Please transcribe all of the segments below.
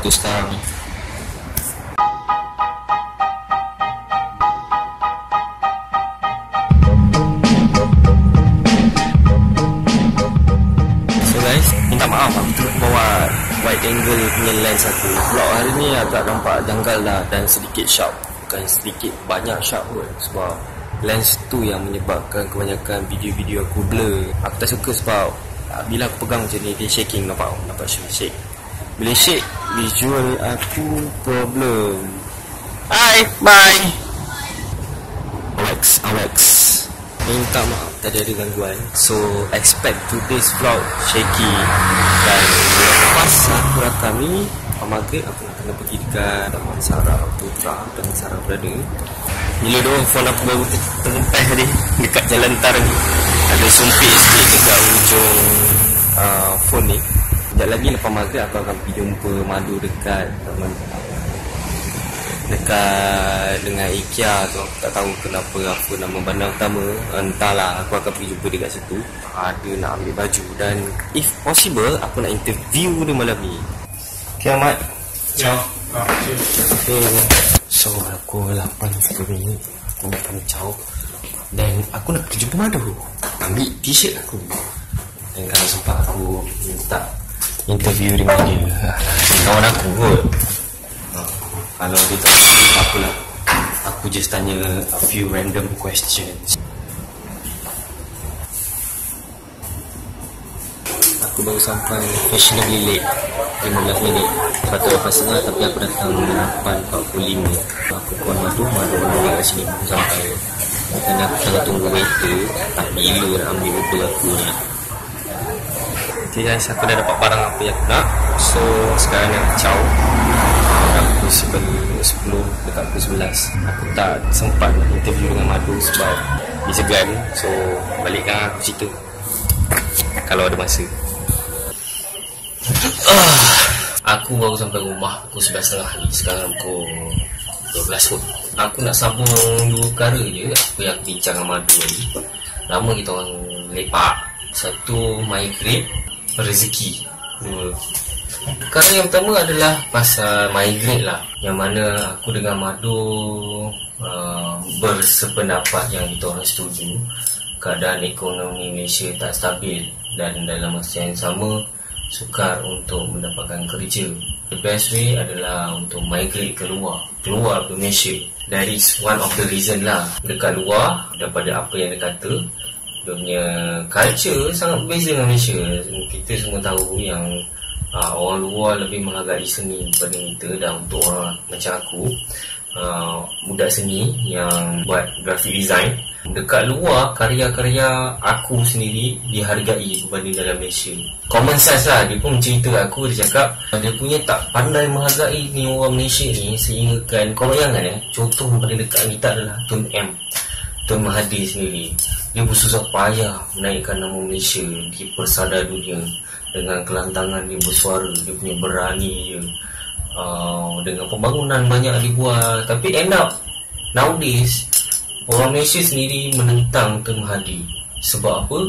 waktu sekarang So guys, minta maaf aku terus bawa wide angle punya lens aku. Vlog hari ni agak nampak janggal lah dan sedikit sharp. Bukan sedikit, banyak sharp pun Sebab lens tu yang menyebabkan kebanyakan video-video aku blur. Aku tak suka sebab ah, bila aku pegang macam ni dia shaking nampak? Nampak shake Bila shake, visual aku problem. Hi, bye. Alex, Alex. Minta maaf tadi ada gangguan. So expect today's vlog shaky Dan lepas aku rakam ni maghrib aku nak kena pergi dekat Taman Sarah Putra Taman Sarah berada Bila doang phone aku baru ter- terlempeh tadi Dekat jalan tar ni Ada sumpit sikit dekat ujung uh, phone ni Sekejap lagi lepas maghrib aku akan pergi jumpa Madu dekat Taman dekat dengan IKEA. Tu aku tak tahu kenapa apa nama bandar utama. Entahlah aku akan pergi jumpa dekat situ. Ada nak ambil baju dan if possible aku nak interview dia malam ni. Okay Ahmad? Ya. Ah, okay. okay. so aku 8.30 minit. Aku nak kencau dan aku nak pergi jumpa Madu. Ambil t-shirt aku. Dan kalau sempat aku minta interview dengan dia kawan aku kot. Kalau dia tak tak apalah. Aku just tanya a few random questions. Aku baru sampai fashionably late 15 minit. Patut 8 setengah tapi aku datang 8.45 Aku kuat madu, madu madu kat sini. Sampai Dan aku tengah tunggu waiter Tak bila nak ambil Uber aku ni Guys, aku dah dapat barang apa yang aku nak. So, sekarang ni aku caw Dah pukul 10, 10 dekat pukul 11 Aku tak sempat nak interview dengan Madu sebab Dia segan So, balikkan aku cerita. Kalau ada masa. Ah, Aku baru sampai rumah pukul 11.30 ni. Sekarang pukul 12 pun Aku nak sambung dua perkara je Apa yang aku bincang dengan Madu ni. Lama kita orang lepak. Satu migrate Rezeki. Dua Perkara yang pertama adalah pasal migrate lah. Yang mana aku dengan Madu uh, Bersependapat yang kita orang setuju. Keadaan ekonomi Malaysia tak stabil Dan dalam masa yang sama Sukar untuk mendapatkan kerja. The best way adalah untuk migrate keluar Keluar ke Malaysia. That is one of the reason lah. Dekat luar Daripada apa yang dia kata punya culture sangat berbeza dengan Malaysia. Kita semua tahu yang uh, orang luar lebih menghargai seni daripada kita dan untuk orang macam aku. Uh, budak seni yang buat graphic design. Dekat luar karya-karya aku sendiri dihargai berbanding dalam Malaysia. Common sense lah. Dia pun cerita aku dia cakap dia punya tak pandai menghargai ni orang Malaysia ni sehingga kan kau bayangkan ya contoh yang paling dekat kita adalah Tun M. Tun Mahathir sendiri dia bersusah payah menaikkan nama Malaysia. Di persada dunia dengan kelantangan dia bersuara dia punya berani dia. Uh, dengan pembangunan banyak dibuat tapi end up nowadays orang Malaysia sendiri menentang Tun Mahathir sebab apa?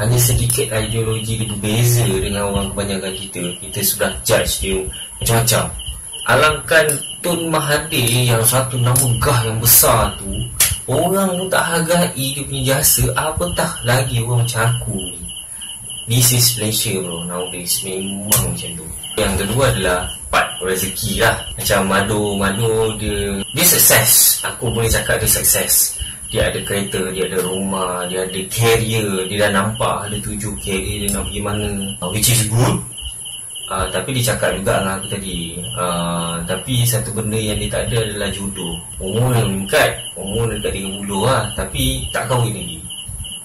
Hanya sedikit ideologi dia berbeza dengan orang kebanyakan kita. Kita sudah judge dia macam-macam. Alangkan Tun Mahathir yang satu nama gah yang besar tu Orang pun tak hargai dia punya jasa Apatah lagi orang macam aku ni This is Malaysia bro Nowadays memang macam tu. Yang kedua adalah Part rezeki lah. Macam Madu Madu dia Dia sukses. Aku boleh cakap dia sukses. Dia ada kereta Dia ada rumah Dia ada career Dia dah nampak Ada tujuh career Dia nak pergi mana. Which is good Uh, tapi dia cakap juga dengan aku tadi. Uh, Tapi satu benda yang dia tak ada adalah jodoh. Umur yang meningkat Umur dekat 30 lah. Tapi tak kahwin lagi.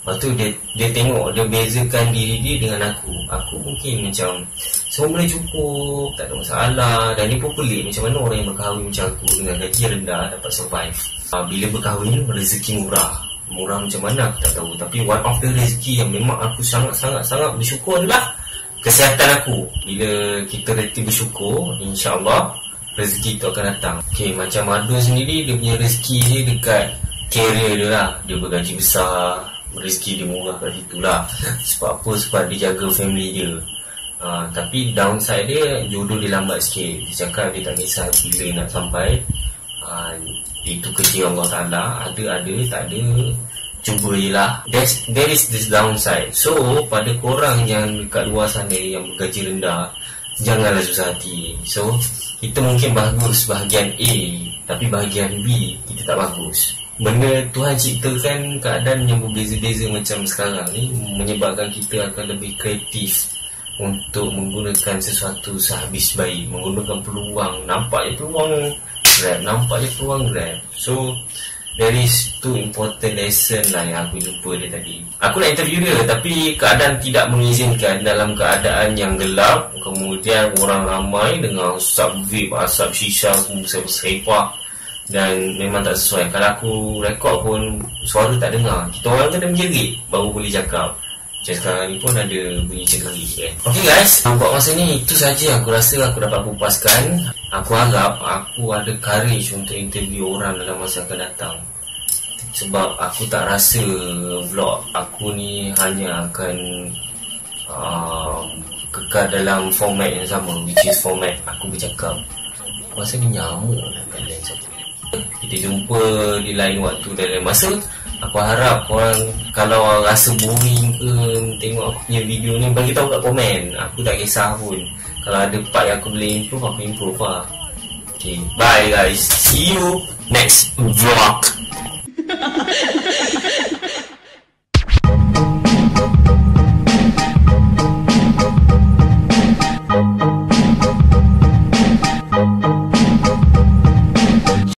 Lepas tu dia, dia tengok Dia bezakan diri dia dengan aku. Aku mungkin macam Semua boleh cukup Tak ada masalah. Dan dia pun pelik Macam mana orang yang berkahwin macam aku Dengan gaji rendah Dapat survive. Uh, Bila berkahwin Rezeki murah. Murah macam mana aku tak tahu. Tapi one of the rezeki Yang memang aku sangat-sangat-sangat bersyukur adalah kesihatan aku bila kita reti bersyukur insyaallah rezeki itu akan datang. Okey macam Madu sendiri dia punya rezeki dia dekat career dia lah. Dia bergaji besar rezeki dia murah kat situ lah. Sebab apa? Sebab dia jaga family dia. Uh, Tapi downside dia Jodoh dia lambat sikit. Dia cakap dia tak kisah Bila nak sampai. Uh, Itu kerja Allah Ta'ala. Ada ada tak ada Cuba je There's, There is this downside. So pada korang yang dekat luar sana Yang bergaji rendah Janganlah susah hati. So kita mungkin bagus bahagian A Tapi bahagian B Kita tak bagus. Benda Tuhan ciptakan keadaan yang berbeza-beza macam sekarang ni menyebabkan kita akan lebih kreatif untuk menggunakan sesuatu sehabis baik menggunakan peluang. Nampak peluang grab. Nampak peluang grab. So there is two important lesson lah yang aku jumpa dia tadi. Aku nak interview dia tapi keadaan tidak mengizinkan. Dalam keadaan yang gelap kemudian orang ramai dengan asap vape asap shisha semua besar-besar dan memang tak sesuai. Kalau aku rekod pun suara tak dengar. Kita orang kena menjerit baru boleh cakap sekarang ni pun ada bunyi cengkeri eh. ok guys. Buat masa ni itu saja aku rasa aku dapat kupaskan aku harap aku ada courage untuk interview orang dalam masa akan datang. Sebab aku tak rasa vlog aku ni hanya akan uh, kekal dalam format yang sama which is format aku bercakap. Aku rasa ni nyamuk lah kalian kita jumpa di lain waktu dan lain masa Aku harap korang Kalau rasa boring ke Tengok aku punya video ni Bagi tahu kat komen. Aku tak kisah pun. Kalau ada part yang aku boleh improve Aku improve lah. Okay Bye guys. See you Next vlog